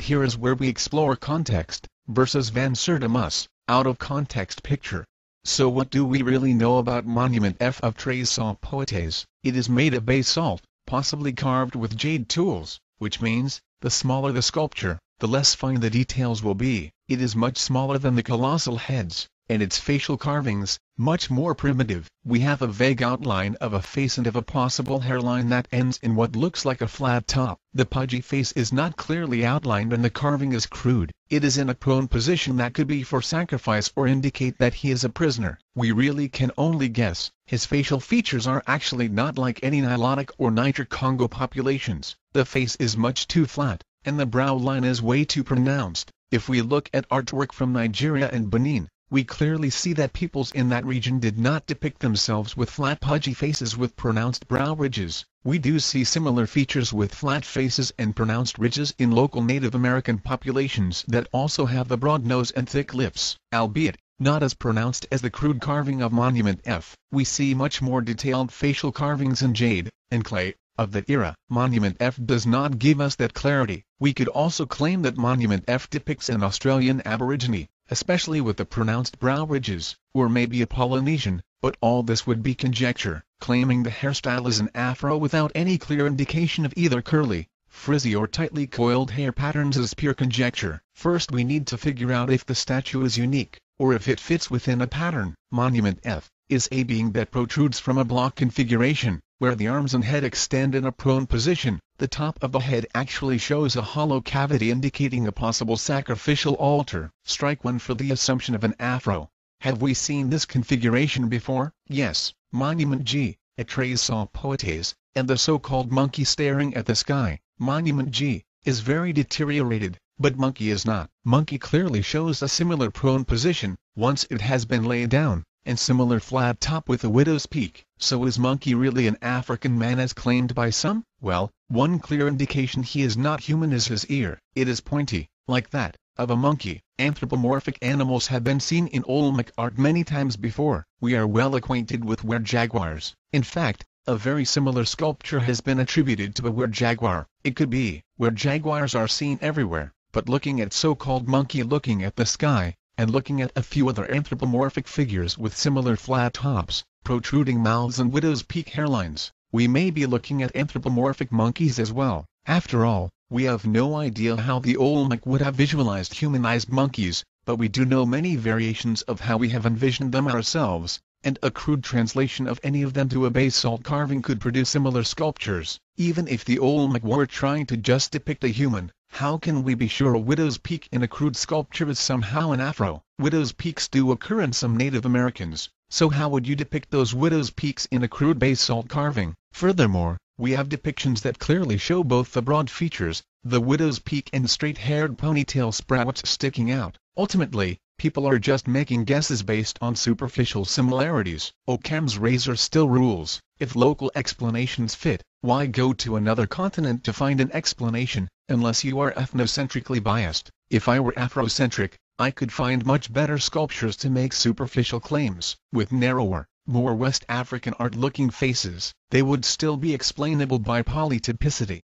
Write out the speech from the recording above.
And here is where we explore context, versus Van Sertima's, out of context picture. So what do we really know about Monument F of Tres Zapotes? It is made of basalt, possibly carved with jade tools, which means, the smaller the sculpture, the less fine the details will be. It is much smaller than the colossal heads, and its facial carvings, much more primitive. We have a vague outline of a face and of a possible hairline that ends in what looks like a flat top. The pudgy face is not clearly outlined and the carving is crude. It is in a prone position that could be for sacrifice or indicate that he is a prisoner. We really can only guess. His facial features are actually not like any Nilotic or Niger-Congo populations. The face is much too flat, and the brow line is way too pronounced. If we look at artwork from Nigeria and Benin, we clearly see that peoples in that region did not depict themselves with flat pudgy faces with pronounced brow ridges. We do see similar features with flat faces and pronounced ridges in local Native American populations that also have the broad nose and thick lips, albeit, not as pronounced as the crude carving of Monument F. We see much more detailed facial carvings in jade, and clay, of that era. Monument F does not give us that clarity. We could also claim that Monument F depicts an Australian aborigine, especially with the pronounced brow ridges, or maybe a Polynesian, but all this would be conjecture. Claiming the hairstyle is an afro without any clear indication of either curly, frizzy or tightly coiled hair patterns is pure conjecture. First we need to figure out if the statue is unique, or if it fits within a pattern. Monument F is a being that protrudes from a block configuration, where the arms and head extend in a prone position. The top of the head actually shows a hollow cavity indicating a possible sacrificial altar. Strike one for the assumption of an afro. Have we seen this configuration before? Yes, Monument G, at Tres Zapotes, and the so-called monkey staring at the sky. Monument G, is very deteriorated, but monkey is not. Monkey clearly shows a similar prone position, once it has been laid down and similar flat top with a widow's peak. So is Monkey really an African man as claimed by some? Well, one clear indication he is not human is his ear. It is pointy, like that, of a monkey. Anthropomorphic animals have been seen in Olmec art many times before. We are well acquainted with were jaguars. In fact, a very similar sculpture has been attributed to a were jaguar. It could be, where jaguars are seen everywhere, but looking at so-called monkey looking at the sky, and looking at a few other anthropomorphic figures with similar flat tops, protruding mouths and widow's peak hairlines, we may be looking at anthropomorphic monkeys as well. After all, we have no idea how the Olmec would have visualized humanized monkeys, but we do know many variations of how we have envisioned them ourselves, and a crude translation of any of them to a basalt carving could produce similar sculptures. Even if the Olmec were trying to just depict a human, how can we be sure a widow's peak in a crude sculpture is somehow an afro? Widow's peaks do occur in some Native Americans, so how would you depict those widow's peaks in a crude basalt carving? Furthermore, we have depictions that clearly show both the broad features, the widow's peak and straight-haired ponytail sprouts sticking out. Ultimately, people are just making guesses based on superficial similarities. Occam's razor still rules. If local explanations fit, why go to another continent to find an explanation, unless you are ethnocentrically biased? If I were Afrocentric, I could find much better sculptures to make superficial claims. With narrower, more West African art-looking faces, they would still be explainable by polytypicity.